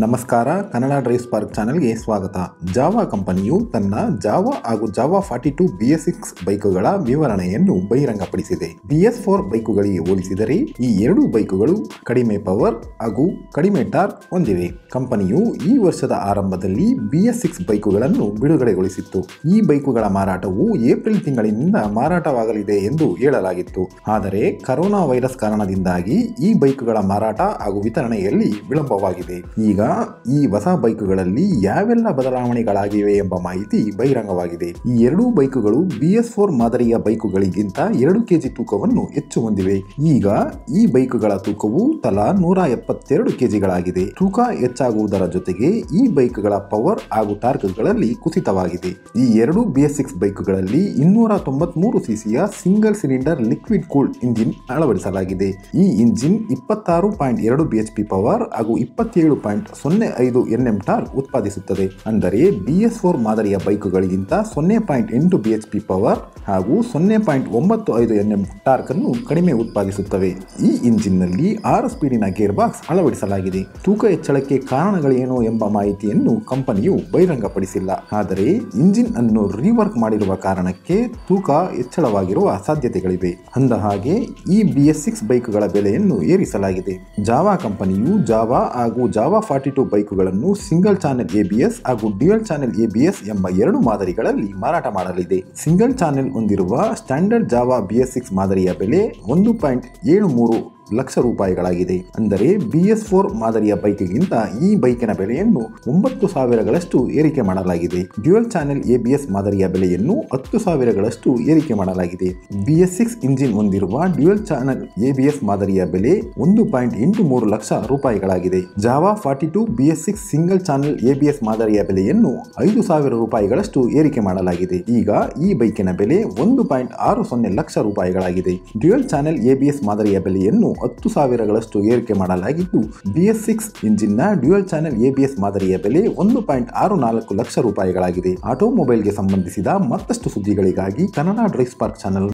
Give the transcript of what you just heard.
ನಮಸ್ಕಾರ, Kannada drive spark ಚಾನಲ್ಗೆ ಸ್ವಾಗತ. ಜಾವಾ ಕಂಪನಿಯು ತನ್ನ ಜಾವಾ ಹಾಗೂ Jawa forty two B S six ಬೈಕುಗಳ ವಿವರಣೆಯನ್ನು ಬಹಿರಂಗಪಡಿಸಿದೆ. ಬಿ ಎಸ್ ಫೋರ್ ಬೈಕುಗಳಿಗೆ ಹೋಲಿಸಿದರೆ ಈ ಎರಡು ಬೈಕುಗಳು ಕಡಿಮೆ ಪವರ್ ಹಾಗೂ ಕಡಿಮೆ ಟಾರ್ಕ್ ಹೊಂದಿವೆ. ಕಂಪನಿಯು ಈ ವರ್ಷದ ಆರಂಭದಲ್ಲಿ ಬಿ ಎಸ್ ಸಿಕ್ಸ್ ಬೈಕುಗಳನ್ನು ಬಿಡುಗಡೆಗೊಳಿಸಿತ್ತು. ಈ ಬೈಕುಗಳ ಮಾರಾಟವು ಏಪ್ರಿಲ್ ತಿಂಗಳಿನಿಂದ ಮಾರಾಟವಾಗಲಿದೆ ಎಂದು ಹೇಳಲಾಗಿತ್ತು. ಆದರೆ ಕರೋನಾ ವೈರಸ್ ಕಾರಣದಿಂದಾಗಿ ಈ ಬೈಕುಗಳ ಮಾರಾಟ ಹಾಗೂ ವಿತರಣೆಯಲ್ಲಿ ವಿಳಂಬವಾಗಿದೆ. ಈಗ ಈ ಹೊಸ ಬೈಕುಗಳಲ್ಲಿ ಯಾವೆಲ್ಲ ಬದಲಾವಣೆಗಳಾಗಿವೆ ಎಂಬ ಮಾಹಿತಿ ಬಹಿರಂಗವಾಗಿದೆ. ಈ ಎರಡೂ ಬೈಕುಗಳು ಬಿ ಎಸ್ ಫೋರ್ ಮಾದರಿಯ ಬೈಕುಗಳಿಗಿಂತ ಎರಡು ಕೆಜಿ ತೂಕವನ್ನು ಹೆಚ್ಚು ಹೊಂದಿವೆ. ಈಗ ಈ ಬೈಕುಗಳ ತೂಕವು ತಲಾ ನೂರ ಎಪ್ಪತ್ತೆರಡು ಕೆಜಿಗಳಾಗಿದೆ. ತೂಕ ಹೆಚ್ಚಾಗುವುದರ ಜೊತೆಗೆ ಈ ಬೈಕ್ಗಳ ಪವರ್ ಹಾಗೂ ಟಾರ್ಕ್ಗಳಲ್ಲಿ ಕುಸಿತವಾಗಿದೆ. ಈ ಎರಡು ಬಿ ಎಸ್ ಸಿಕ್ಸ್ ಬೈಕುಗಳಲ್ಲಿ ಇನ್ನೂರ ತೊಂಬತ್ಮೂರು ಸಿಸಿಯ single cylinder liquid cooled engine ಅಳವಡಿಸಲಾಗಿದೆ. ಈ ಇಂಜಿನ್ ಇಪ್ಪತ್ತಾರು ಪಾಯಿಂಟ್ ಎರಡು ಬಿ ಪವರ್ ಹಾಗೂ ಇಪ್ಪತ್ತೇಳು ಪಾಯಿಂಟ್ ಸೊನ್ನೆ ಐದು ಎನ್ ಎಂ ಟಾರ್ಕ್ ಉತ್ಪಾದಿಸುತ್ತದೆ. ಅಂದರೆ ಬಿ ಎಸ್ ಫೋರ್ ಮಾದರಿಯ ಬೈಕುಗಳಿಗಿಂತ ಸೊನ್ನೆ ಪಾಯಿಂಟ್ ಎಂಟು ಬಿ ಎಚ್ ಪಿ ಪವರ್ ಹಾಗೂ ಸೊನ್ನೆ ಪಾಯಿಂಟ್ ಒಂಬತ್ತು ಐದು ಎನ್ ಎಂ ಟಾರ್ಕ್ ಅನ್ನು ಕಡಿಮೆ ಉತ್ಪಾದಿಸುತ್ತವೆ. ಈ ಇಂಜಿನ್ನಲ್ಲಿ ಆರು ಸ್ಪೀಡಿನ ಗೇರ್ ಬಾಕ್ಸ್ ಅಳವಡಿಸಲಾಗಿದೆ. ತೂಕ ಹೆಚ್ಚಳಕ್ಕೆ ಕಾರಣಗಳೇನು ಎಂಬ ಮಾಹಿತಿಯನ್ನು ಕಂಪನಿಯು ಬಹಿರಂಗಪಡಿಸಿಲ್ಲ. ಆದರೆ ಇಂಜಿನ್ ಅನ್ನು ರೀವರ್ಕ್ ಮಾಡಿರುವ ಕಾರಣಕ್ಕೆ ತೂಕ ಹೆಚ್ಚಳವಾಗಿರುವ ಸಾಧ್ಯತೆಗಳಿವೆ. ಅಂದ ಹಾಗೆ ಈ ಬಿ ಎಸ್ ಸಿಕ್ಸ್ ಬೈಕುಗಳ ಬೆಲೆಯನ್ನು ಏರಿಸಲಾಗಿದೆ. ಜಾವಾ ಕಂಪನಿಯು ಜಾವಾ ಹಾಗೂ ಜಾವಾ ಫಾರ್ಟಿ ಟು ಬೈಕುಗಳನ್ನು ಸಿಂಗಲ್ ಚಾನೆಲ್ ಎಬಿಎಸ್ ಹಾಗೂ ಡ್ಯುಯಲ್ ಚಾನೆಲ್ ಎಬಿಎಸ್ ಎಂಬ ಎರಡು ಮಾದರಿಗಳಲ್ಲಿ ಮಾರಾಟ ಮಾಡಲಿದೆ. ಸಿಂಗಲ್ ಚಾನೆಲ್ ಹೊಂದಿರುವ standard Jawa B S six ಮಾದರಿಯ ಬೆಲೆ ಒಂದು ಪಾಯಿಂಟ್ ಏಳು ಮೂರು ಲಕ್ಷ ರೂಪಾಯಿಗಳಾಗಿದೆ. ಅಂದರೆ ಬಿ ಎಸ್ ಫೋರ್ ಮಾದರಿಯ ಬೈಕ್ಗಿಂತ ಈ ಬೈಕಿನ ಬೆಲೆಯನ್ನು ಒಂಬತ್ತು ಸಾವಿರಗಳಷ್ಟು ಏರಿಕೆ ಮಾಡಲಾಗಿದೆ. ಡ್ಯುಯಲ್ ಚಾನೆಲ್ ಎಬಿಎಸ್ ಮಾದರಿಯ ಬೆಲೆಯನ್ನು ಹತ್ತು ಸಾವಿರಗಳಷ್ಟು ಏರಿಕೆ ಮಾಡಲಾಗಿದೆ. ಬಿಎಸ್ ಸಿಕ್ಸ್ ಇಂಜಿನ್ ಹೊಂದಿರುವ ಡ್ಯುಯಲ್ ಚಾನೆಲ್ ಎಬಿಎಸ್ ಮಾದರಿಯ ಬೆಲೆ ಒಂದು ಪಾಯಿಂಟ್ ಎಂಟು ಮೂರು lakh ರೂಪಾಯಿಗಳಾಗಿದೆ. Jawa forty two B S six single channel ABS ಮಾದರಿಯ ಬೆಲೆಯನ್ನು ಐದು ಸಾವಿರ ರೂಪಾಯಿಗಳಷ್ಟು ಏರಿಕೆ ಮಾಡಲಾಗಿದೆ. ಈಗ ಈ ಬೈಕಿನ ಬೆಲೆ ಒಂದು ಪಾಯಿಂಟ್ ಆರು ಸೊನ್ನೆ ಲಕ್ಷ ರೂಪಾಯಿಗಳಾಗಿದೆ. ಡ್ಯುಯಲ್ ಚಾನೆಲ್ ಎಬಿಎಸ್ ಮಾದರಿಯ ಬೆಲೆಯನ್ನು ಹತ್ತು ಸಾವಿರಗಳಷ್ಟು ಏರಿಕೆ ಮಾಡಲಾಗಿದ್ದು ಬಿಎಸ್ ಸಿಕ್ಸ್ ಇಂಜಿನ್ನ ಡ್ಯುಯಲ್ ಚಾನೆಲ್ ಎಬಿಎಸ್ ಮಾದರಿಯ ಬೆಲೆ ಒಂದು ಪಾಯಿಂಟ್ ಆರು ನಾಲ್ಕು ಲಕ್ಷ ರೂಪಾಯಿಗಳಾಗಿದೆ. ಆಟೋಮೊಬೈಲ್ಗೆ ಸಂಬಂಧಿಸಿದ ಮತ್ತಷ್ಟು ಸುದ್ದಿಗಳಿಗಾಗಿ ಕನ್ನಡ ಡ್ರೈವ್ ಸ್ಪಾರ್ಕ್ ಚಾನೆಲ್